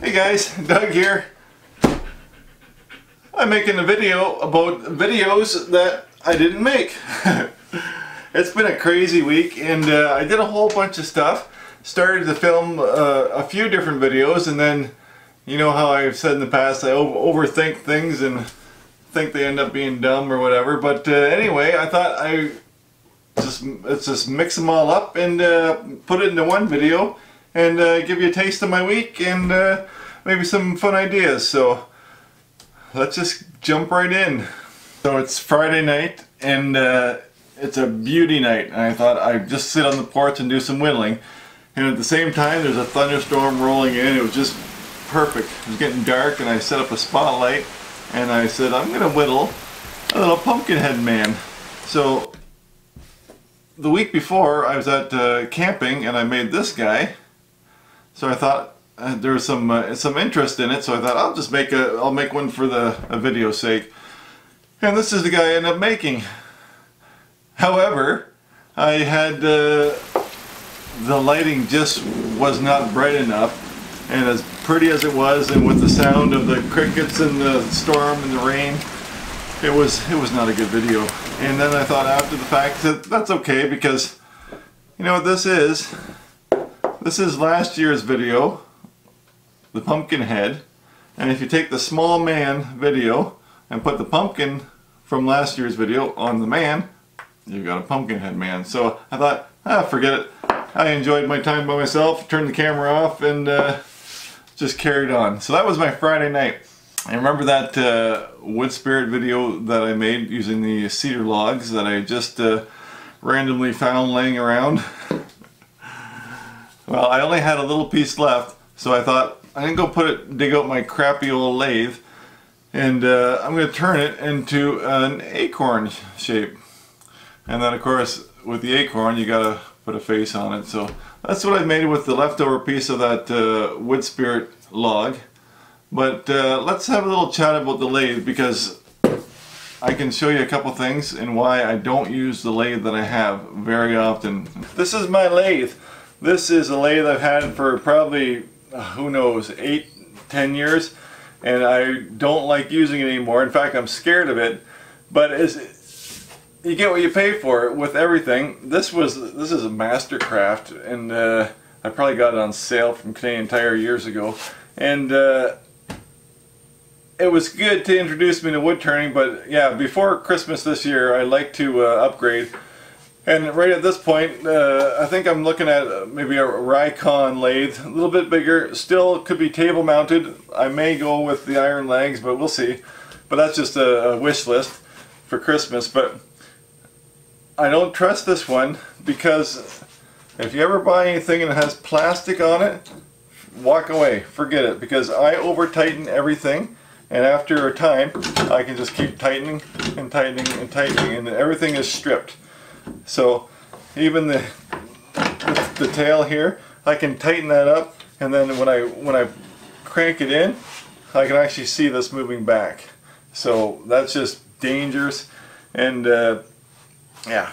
Hey guys, Doug here. I'm making a video about videos that I didn't make. it's been a crazy week and uh, I did a whole bunch of stuff. Started to film uh, a few different videos and then you know how I've said in the past I overthink things and think they end up being dumb or whatever. But uh, anyway, I thought I just let's just mix them all up and uh, put it into one video and uh, give you a taste of my week and uh, maybe some fun ideas. So let's just jump right in. So it's Friday night and uh, it's a beauty night and I thought I'd just sit on the porch and do some whittling. And at the same time there's a thunderstorm rolling in. It was just perfect. It was getting dark and I set up a spotlight and I said I'm gonna whittle a little pumpkin head man. So the week before I was at uh, camping and I made this guy so I thought uh, there was some uh, some interest in it, so I thought I'll just make a I'll make one for the a video sake. And this is the guy I ended up making. However, I had uh, the lighting just was not bright enough, and as pretty as it was, and with the sound of the crickets and the storm and the rain, it was it was not a good video. And then I thought after the fact that that's okay because you know what this is this is last year's video, the pumpkin head. And if you take the small man video and put the pumpkin from last year's video on the man, you've got a pumpkin head man. So I thought, ah, forget it. I enjoyed my time by myself, turned the camera off, and uh, just carried on. So that was my Friday night. I remember that uh, wood spirit video that I made using the cedar logs that I just uh, randomly found laying around. Well, I only had a little piece left, so I thought I'm gonna go put it, dig out my crappy old lathe, and uh, I'm gonna turn it into an acorn shape. And then of course, with the acorn, you gotta put a face on it. So that's what I made with the leftover piece of that uh, wood spirit log. But uh, let's have a little chat about the lathe because I can show you a couple things and why I don't use the lathe that I have very often. This is my lathe. This is a lathe I've had for probably, uh, who knows, eight, ten years. And I don't like using it anymore. In fact, I'm scared of it. But as you get what you pay for with everything. This was this is a Mastercraft, and uh, I probably got it on sale from Canadian Tire years ago. And uh, it was good to introduce me to wood turning, but yeah, before Christmas this year, I'd like to uh, upgrade. And right at this point, uh, I think I'm looking at maybe a Rikon lathe, a little bit bigger, still could be table mounted. I may go with the iron legs, but we'll see. But that's just a, a wish list for Christmas. But I don't trust this one because if you ever buy anything and it has plastic on it, walk away, forget it. Because I over tighten everything and after a time I can just keep tightening and tightening and tightening and everything is stripped. So even the, the, the tail here, I can tighten that up and then when I when I crank it in, I can actually see this moving back. So that's just dangerous and uh, yeah,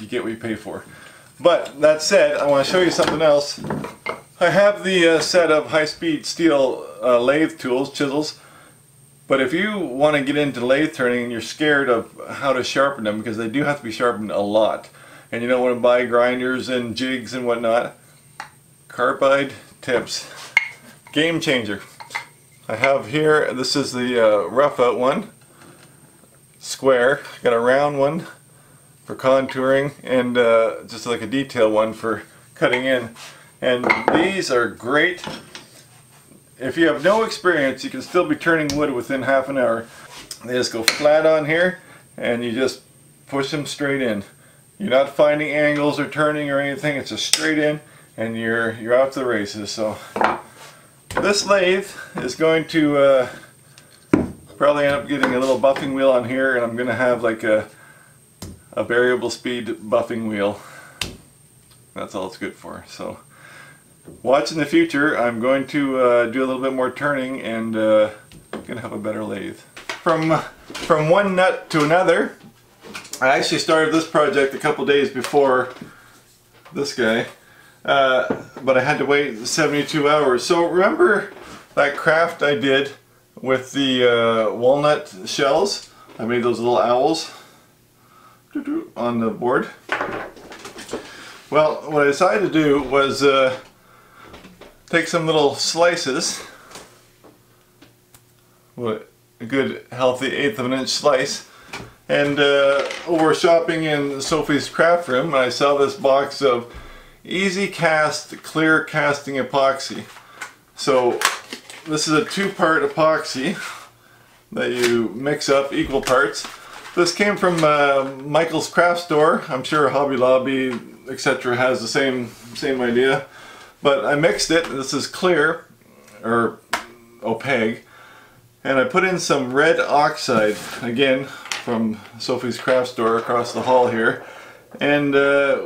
you get what you pay for. But that said, I want to show you something else. I have the uh, set of high-speed steel uh, lathe tools, chisels, but if you want to get into lathe turning and you're scared of how to sharpen them, because they do have to be sharpened a lot, and you don't want to buy grinders and jigs and whatnot, carbide tips. Game changer. I have here, this is the uh, rough out one, square. Got a round one for contouring and uh, just like a detail one for cutting in. And these are great if you have no experience, you can still be turning wood within half an hour. They just go flat on here and you just push them straight in. You're not finding angles or turning or anything, it's just straight in and you're you're out to the races. So this lathe is going to uh, probably end up getting a little buffing wheel on here and I'm going to have like a, a variable speed buffing wheel. That's all it's good for. So watch in the future I'm going to uh, do a little bit more turning and uh, to have a better lathe. From, from one nut to another I actually started this project a couple days before this guy. uh, but I had to wait 72 hours. So remember that craft I did with the uh, walnut shells? I made those little owls on the board. Well, what I decided to do was uh, take some little slices, what a good healthy eighth of an inch slice, and uh, over shopping in Sophie's craft room, I saw this box of Easy Cast Clear Casting Epoxy. So this is a two-part epoxy that you mix up equal parts. This came from uh, Michael's Craft Store. I'm sure Hobby Lobby, etc. has the same same idea. But I mixed it. This is clear, or opaque. And I put in some red oxide, again, from Sophie's Craft Store across the hall here. And uh,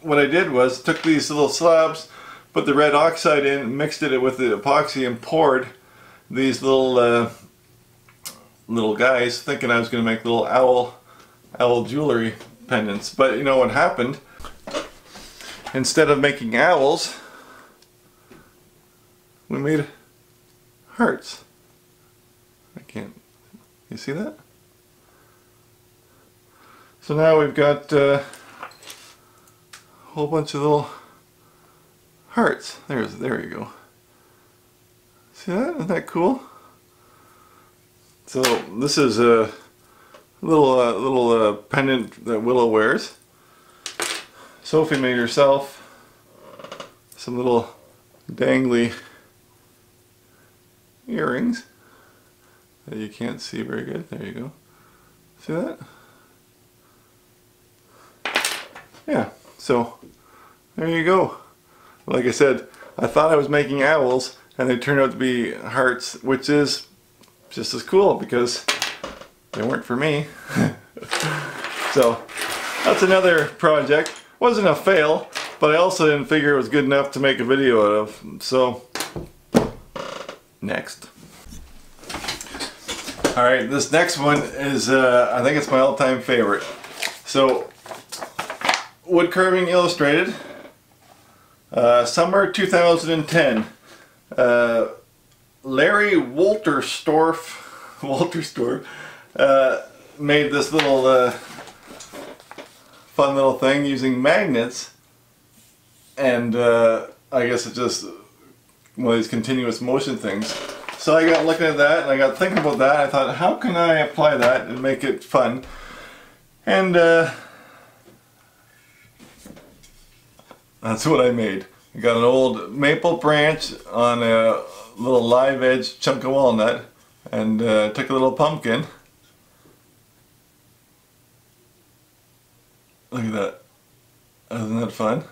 what I did was took these little slabs, put the red oxide in, mixed it with the epoxy and poured these little uh, little guys thinking I was going to make little owl owl jewelry pendants. But you know what happened? Instead of making owls, we made hearts. I can't, you see that? So now we've got uh, a whole bunch of little hearts. There's, there you go. See that? Isn't that cool? So this is a little uh, little uh, pendant that Willow wears. Sophie made herself some little dangly earrings that you can't see very good. There you go. See that? Yeah, so there you go. Like I said, I thought I was making owls and they turned out to be hearts, which is just as cool because they weren't for me. so that's another project. Wasn't a fail, but I also didn't figure it was good enough to make a video out of. So next. Alright, this next one is, uh, I think it's my all-time favorite. So, Wood Carving Illustrated, uh, summer 2010. Uh, Larry Wolterstorff, Wolterstorff, uh, made this little uh, fun little thing using magnets and uh, I guess it just one of these continuous motion things. So I got looking at that and I got thinking about that. I thought, how can I apply that and make it fun? And uh, that's what I made. I got an old maple branch on a little live edge chunk of walnut and uh, took a little pumpkin. Look at that. Isn't that fun?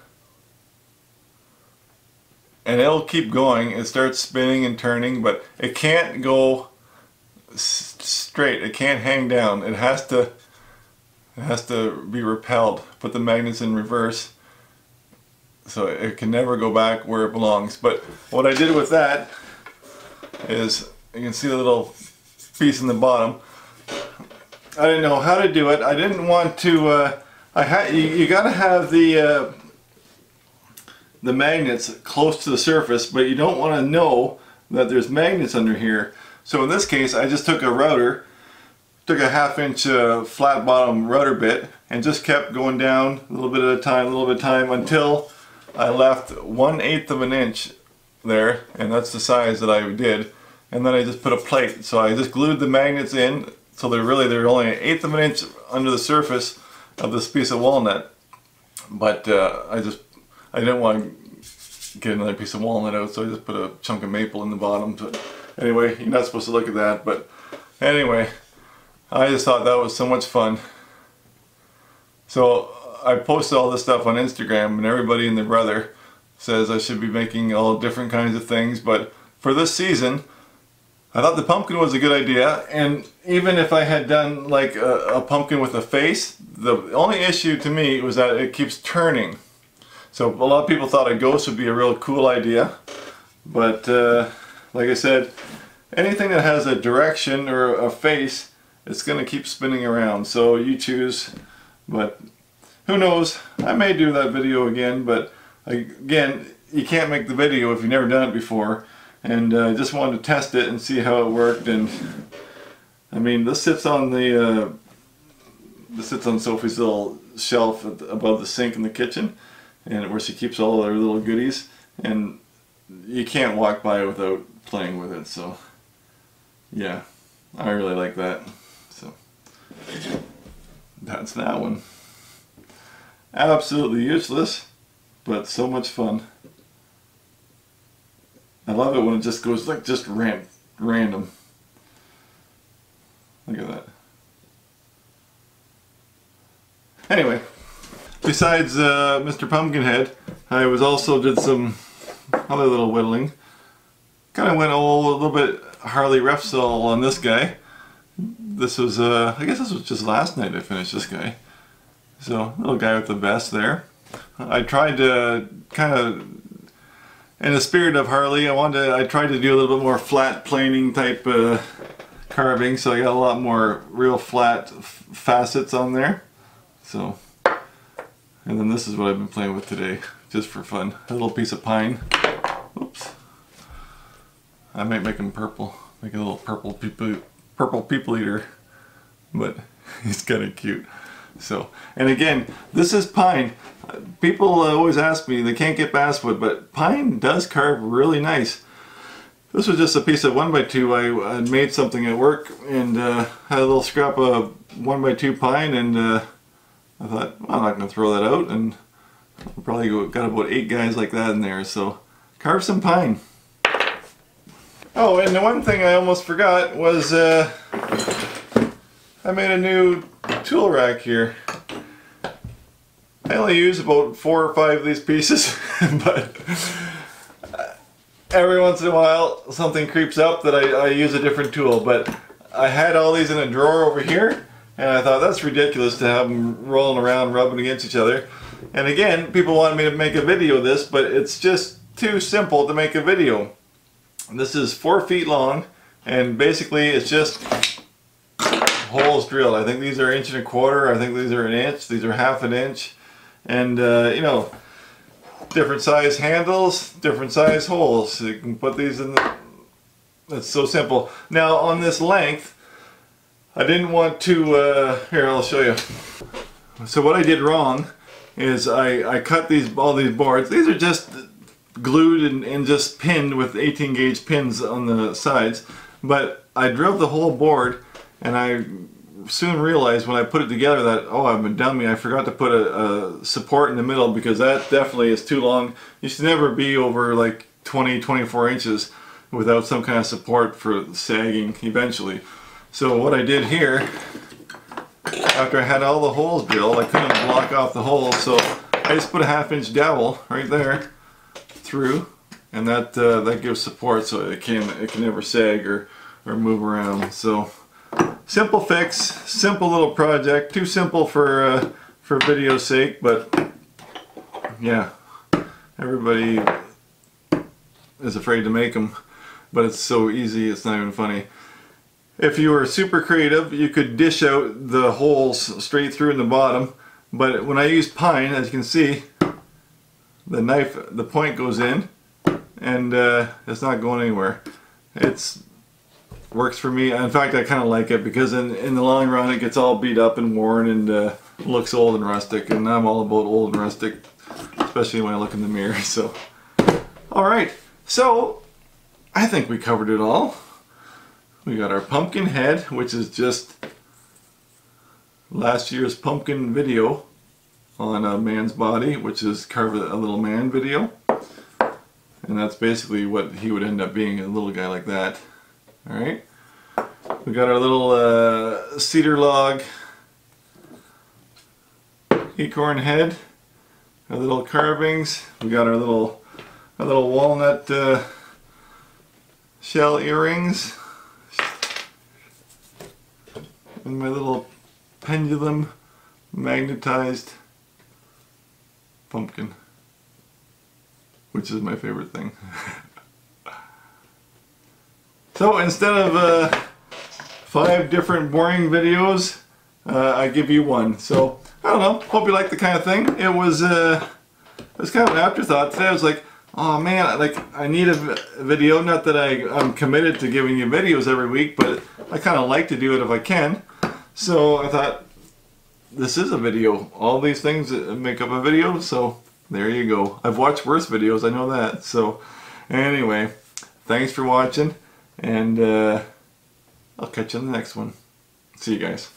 And it'll keep going. It starts spinning and turning, but it can't go straight. It can't hang down. It has to it has to be repelled. Put the magnets in reverse so it can never go back where it belongs. But what I did with that is you can see the little piece in the bottom. I didn't know how to do it. I didn't want to. Uh, I had you, you got to have the uh, the magnets close to the surface, but you don't want to know that there's magnets under here. So in this case, I just took a router, took a half inch uh, flat bottom router bit, and just kept going down a little bit at a time, a little bit of time until I left one eighth of an inch there, and that's the size that I did and then I just put a plate. So I just glued the magnets in so they're really they're only an eighth of an inch under the surface of this piece of walnut. But uh, I just I didn't want to get another piece of walnut out, so I just put a chunk of maple in the bottom. But anyway, you're not supposed to look at that, but anyway, I just thought that was so much fun. So I posted all this stuff on Instagram, and everybody and their brother says I should be making all different kinds of things, but for this season, I thought the pumpkin was a good idea, and even if I had done like a, a, pumpkin with a face, the only issue to me was that it keeps turning. So a lot of people thought a ghost would be a real cool idea, but uh, like I said, anything that has a direction or a face, it's going to keep spinning around. So you choose, but who knows, I may do that video again, but again, you can't make the video if you've never done it before. And I uh, just wanted to test it and see how it worked. And I mean, this sits on the uh, this sits on Sophie's little shelf above the sink in the kitchen, and where she keeps all her little goodies. And you can't walk by without playing with it. So yeah, I really like that. So that's that one. Absolutely useless, but so much fun. I love it when it just goes like just ran random. Look at that. Anyway, besides uh, Mr. Pumpkinhead, I was also did some other little whittling. Kind of went a little bit Harley Refsal on this guy. This was, uh, I guess this was just last night I finished this guy. So, little guy with the vest there. I tried to kind of, in the spirit of Harley, I wanted to, I tried to do a little bit more flat planing type uh, carving, so I got a lot more real flat facets on there. So, and then this is what I've been playing with today, just for fun. A little piece of pine. Oops. I might make him purple. Make a little purple people, purple people eater. But he's kind of cute. So, and again, this is pine. People always ask me, they can't get basswood, but pine does carve really nice. This was just a piece of 1x2. I, I made something at work and uh, had a little scrap of 1x2 pine and uh, I thought, well, I'm not going to throw that out and I probably got about eight guys like that in there. So carve some pine. Oh, and the one thing I almost forgot was uh, I made a new tool rack here. I only use about four or five of these pieces, but every once in a while something creeps up that I, I use a different tool. But I had all these in a drawer over here, and I thought that's ridiculous to have them rolling around rubbing against each other. And again, people wanted me to make a video of this, but it's just too simple to make a video. This is four feet long, and basically it's just holes drilled. I think these are inch and a quarter. I think these are an inch. These are half an inch. And, uh, you know, different size handles, different size holes. So you can put these in the... It's so simple. Now, on this length, I didn't want to... Uh, here, I'll show you. So what I did wrong is I, I cut these all these boards. These are just glued and, and just pinned with 18 gauge pins on the sides. But I drilled the whole board and I soon realized when I put it together that, oh, I'm a dummy. I forgot to put a, a, support in the middle because that definitely is too long. You should never be over like 20, 24 inches without some kind of support for sagging eventually. So what I did here, after I had all the holes drilled, I couldn't block off the holes, so I just put a half inch dowel right there through, and that uh, that gives support so it can it can never sag or or move around. So simple fix, simple little project. Too simple for uh, for video's sake, but yeah, everybody is afraid to make them, but it's so easy. It's not even funny. If you were super creative, you could dish out the holes straight through in the bottom. But when I use pine, as you can see, the knife, the point goes in, and uh, it's not going anywhere. It's works for me. In fact, I kind of like it because in, in the long run it gets all beat up and worn and uh, looks old and rustic and I'm all about old and rustic especially when I look in the mirror so alright so I think we covered it all we got our pumpkin head which is just last year's pumpkin video on a man's body which is carve a little man video and that's basically what he would end up being a little guy like that Alright. We got our little uh, cedar log acorn head, our little carvings. We got our little our little walnut uh, shell earrings. And my little pendulum magnetized pumpkin, which is my favorite thing. So instead of uh, five different boring videos, uh, I give you one. So I don't know. Hope you like the kind of thing. It was uh, it was kind of an afterthought today. I was like, oh man, like I need a video. Not that I, I'm committed to giving you videos every week, but I kind of like to do it if I can. So I thought, this is a video. All these things make up a video, so there you go. I've watched worse videos, I know that. So anyway, thanks for watching, and uh, I'll catch you in the next one. See you guys.